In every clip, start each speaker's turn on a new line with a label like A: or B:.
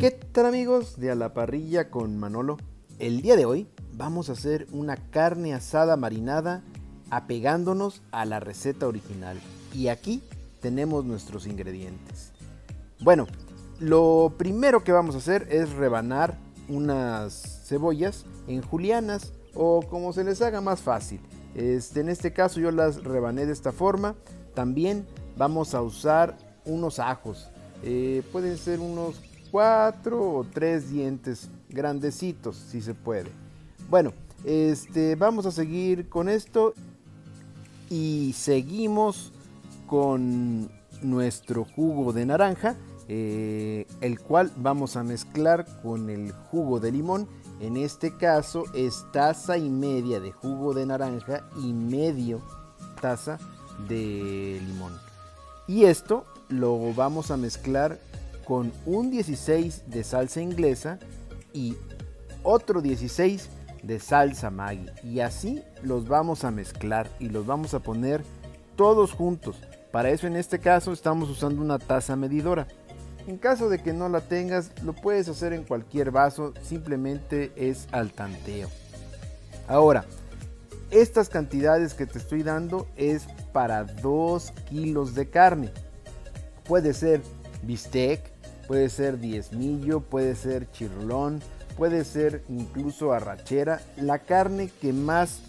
A: ¿Qué tal amigos de A la Parrilla con Manolo? El día de hoy vamos a hacer una carne asada marinada apegándonos a la receta original. Y aquí tenemos nuestros ingredientes. Bueno, lo primero que vamos a hacer es rebanar unas cebollas en julianas o como se les haga más fácil. Este, en este caso yo las rebané de esta forma. También vamos a usar unos ajos. Eh, pueden ser unos cuatro o tres dientes grandecitos si se puede. Bueno, este, vamos a seguir con esto y seguimos con nuestro jugo de naranja, eh, el cual vamos a mezclar con el jugo de limón. En este caso es taza y media de jugo de naranja y medio taza de limón. Y esto lo vamos a mezclar con un 16 de salsa inglesa y otro 16 de salsa Maggi. Y así los vamos a mezclar y los vamos a poner todos juntos. Para eso en este caso estamos usando una taza medidora. En caso de que no la tengas, lo puedes hacer en cualquier vaso, simplemente es al tanteo. Ahora, estas cantidades que te estoy dando es para 2 kilos de carne. Puede ser bistec, puede ser diezmillo, puede ser chirlón, puede ser incluso arrachera, la carne que más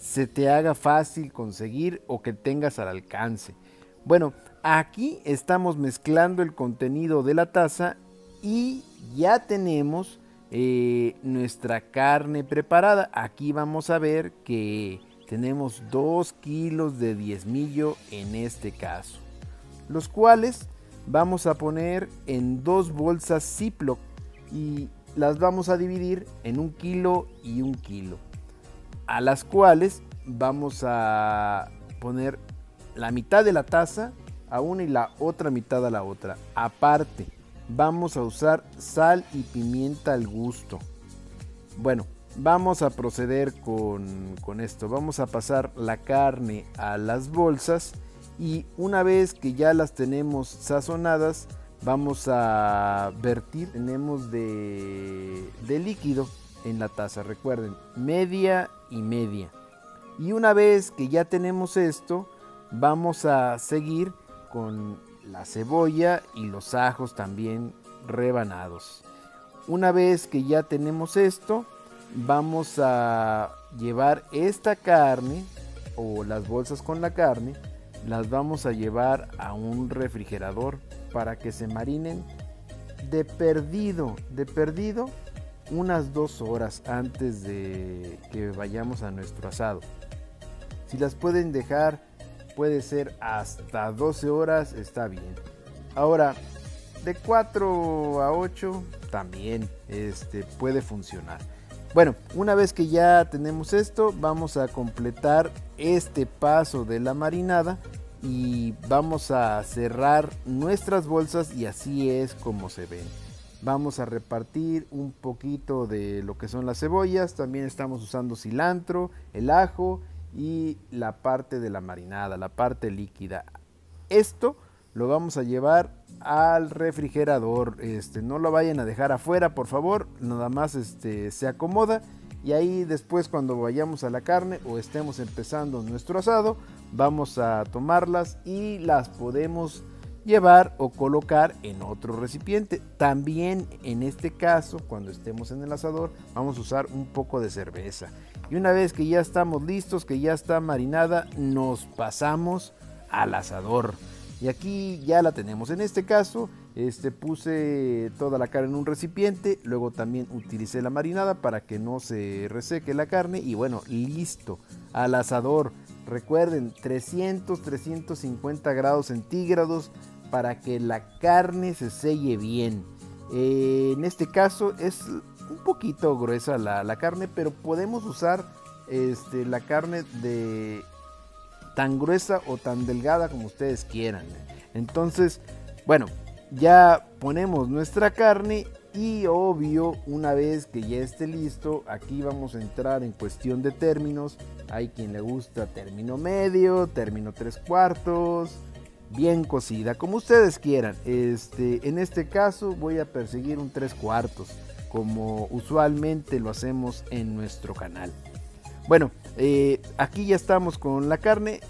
A: se te haga fácil conseguir o que tengas al alcance. Bueno, aquí estamos mezclando el contenido de la taza y ya tenemos eh, nuestra carne preparada. Aquí vamos a ver que tenemos 2 kilos de diezmillo en este caso, los cuales vamos a poner en dos bolsas Ziploc y las vamos a dividir en un kilo y un kilo, a las cuales vamos a poner la mitad de la taza a una y la otra mitad a la otra. Aparte, vamos a usar sal y pimienta al gusto. Bueno, vamos a proceder con, con esto. Vamos a pasar la carne a las bolsas y una vez que ya las tenemos sazonadas vamos a vertir tenemos de, de líquido en la taza recuerden media y media. Y una vez que ya tenemos esto vamos a seguir con la cebolla y los ajos también rebanados. Una vez que ya tenemos esto vamos a llevar esta carne o las bolsas con la carne las vamos a llevar a un refrigerador para que se marinen de perdido, de perdido unas dos horas antes de que vayamos a nuestro asado. Si las pueden dejar, puede ser hasta 12 horas, está bien. Ahora, de 4 a 8 también este, puede funcionar. Bueno, una vez que ya tenemos esto, vamos a completar este paso de la marinada y vamos a cerrar nuestras bolsas y así es como se ven. Vamos a repartir un poquito de lo que son las cebollas, también estamos usando cilantro, el ajo y la parte de la marinada, la parte líquida. Esto lo vamos a llevar al refrigerador, este, no lo vayan a dejar afuera por favor, nada más este, se acomoda y ahí después cuando vayamos a la carne o estemos empezando nuestro asado, vamos a tomarlas y las podemos llevar o colocar en otro recipiente. También en este caso, cuando estemos en el asador, vamos a usar un poco de cerveza. Y una vez que ya estamos listos, que ya está marinada, nos pasamos al asador. Y aquí ya la tenemos. En este caso, este, puse toda la carne en un recipiente, luego también utilicé la marinada para que no se reseque la carne y bueno, listo, al asador. Recuerden, 300, 350 grados centígrados para que la carne se selle bien. Eh, en este caso es un poquito gruesa la, carne, pero podemos usar este, la carne de tan gruesa o tan delgada como ustedes quieran. Entonces, bueno, ya ponemos nuestra carne y obvio una vez que ya esté listo aquí vamos a entrar en cuestión de términos hay quien le gusta término medio término tres cuartos bien cocida, como ustedes quieran. Este, en este caso voy a perseguir un 3 cuartos, como usualmente lo hacemos en nuestro canal. Bueno, eh, aquí ya estamos con la carne,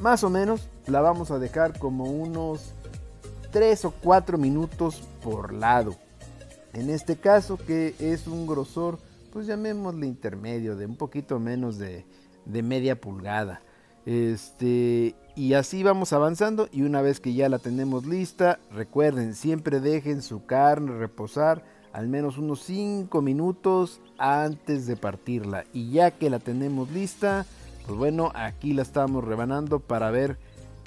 A: más o menos la vamos a dejar como unos 3 o 4 minutos por lado. En este caso que es un grosor, pues llamémosle intermedio, de un poquito menos de, de media pulgada. Este, y así vamos avanzando y una vez que ya la tenemos lista, recuerden, siempre dejen su carne reposar al menos unos 5 minutos antes de partirla. Y ya que la tenemos lista, pues bueno, aquí la estamos rebanando para ver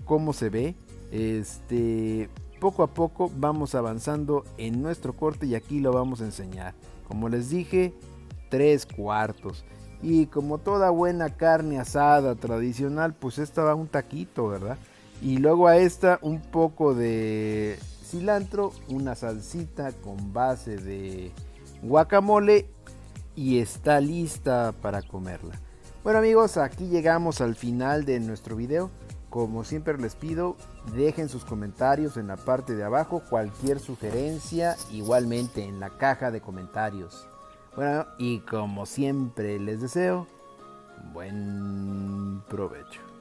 A: cómo se ve. Este, poco a poco vamos avanzando en nuestro corte y aquí lo vamos a enseñar. Como les dije, 3 cuartos. Y como toda buena carne asada tradicional, pues esta va un taquito, ¿verdad? Y luego a esta un poco de cilantro, una salsita con base de guacamole y está lista para comerla. Bueno amigos, aquí llegamos al final de nuestro video. Como siempre les pido, dejen sus comentarios en la parte de abajo, cualquier sugerencia igualmente en la caja de comentarios. Bueno, y como siempre les deseo, buen provecho.